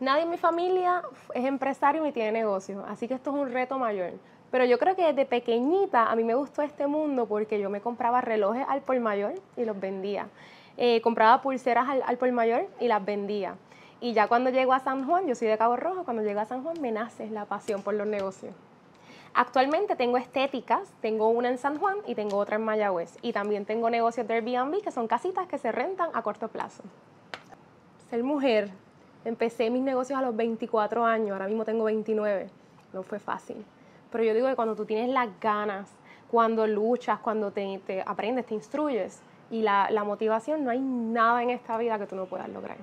Nadie en mi familia es empresario ni tiene negocio, así que esto es un reto mayor. Pero yo creo que desde pequeñita a mí me gustó este mundo porque yo me compraba relojes al por mayor y los vendía. Eh, compraba pulseras al, al por mayor y las vendía. Y ya cuando llego a San Juan, yo soy de Cabo Rojo, cuando llego a San Juan me nace la pasión por los negocios. Actualmente tengo estéticas, tengo una en San Juan y tengo otra en Mayagüez. Y también tengo negocios de Airbnb, que son casitas que se rentan a corto plazo. Ser mujer, empecé mis negocios a los 24 años, ahora mismo tengo 29, no fue fácil. Pero yo digo que cuando tú tienes las ganas, cuando luchas, cuando te, aprendes, te instruyes y la, la motivación, no hay nada en esta vida que tú no puedas lograr.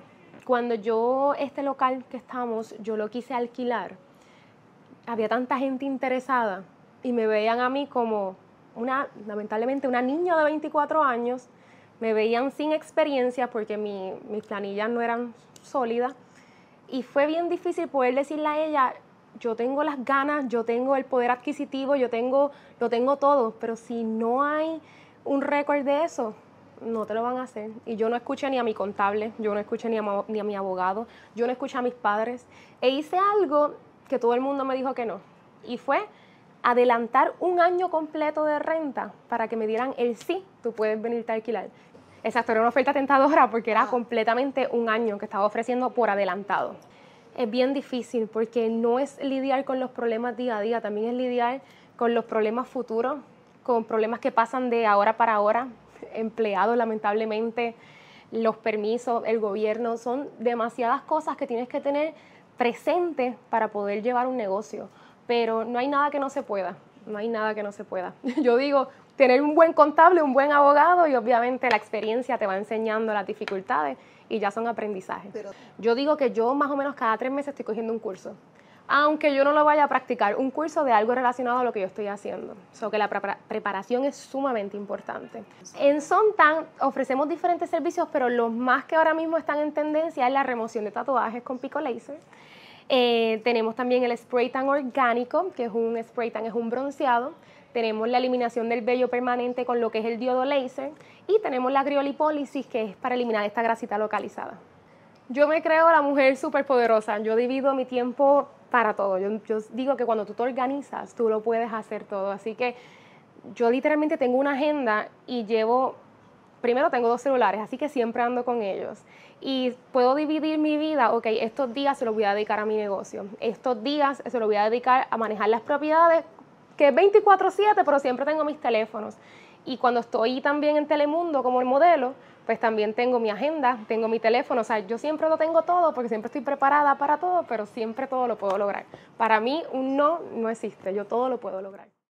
Cuando yo, este local que estamos, yo lo quise alquilar, había tanta gente interesada y me veían a mí como una, lamentablemente, una niña de 24 años, me veían sin experiencia porque mi, mis planillas no eran sólidas y fue bien difícil poder decirle a ella, yo tengo las ganas, yo tengo el poder adquisitivo, yo tengo, lo tengo todo, pero si no hay un récord de eso, no te lo van a hacer. Y yo no escuché ni a mi contable, yo no escuché ni a, ni a mi abogado, yo no escuché a mis padres. E hice algo que todo el mundo me dijo que no. Y fue adelantar un año completo de renta para que me dieran el sí, tú puedes venirte a alquilar. Exacto, era una oferta tentadora porque era completamente un año que estaba ofreciendo por adelantado. Es bien difícil porque no es lidiar con los problemas día a día, también es lidiar con los problemas futuros, con problemas que pasan de ahora para ahora, empleados lamentablemente, los permisos, el gobierno, son demasiadas cosas que tienes que tener presente para poder llevar un negocio, pero no hay nada que no se pueda, no hay nada que no se pueda. Yo digo, tener un buen contable, un buen abogado y obviamente la experiencia te va enseñando las dificultades y ya son aprendizajes. yo digo que yo más o menos cada tres meses estoy cogiendo un curso, aunque yo no lo vaya a practicar, un curso de algo relacionado a lo que yo estoy haciendo. So que la preparación es sumamente importante. En Sontan ofrecemos diferentes servicios, pero los más que ahora mismo están en tendencia es la remoción de tatuajes con pico laser eh, tenemos también el spray tan orgánico, que es un spray tan, es un bronceado. Tenemos la eliminación del vello permanente con lo que es el diodo laser. Y tenemos la criolipólisis, que es para eliminar esta grasita localizada. Yo me creo la mujer súper poderosa. Yo divido mi tiempo para todo. Yo, yo digo que cuando tú te organizas, tú lo puedes hacer todo. Así que yo literalmente tengo una agenda y llevo primero tengo dos celulares, así que siempre ando con ellos. Y puedo dividir mi vida, ok, estos días se los voy a dedicar a mi negocio, estos días se los voy a dedicar a manejar las propiedades, que es 24/7, pero siempre tengo mis teléfonos. Y cuando estoy también en Telemundo como el modelo, pues también tengo mi agenda, tengo mi teléfono, o sea, yo siempre lo tengo todo porque siempre estoy preparada para todo, pero siempre todo lo puedo lograr. Para mí un no no existe, yo todo lo puedo lograr.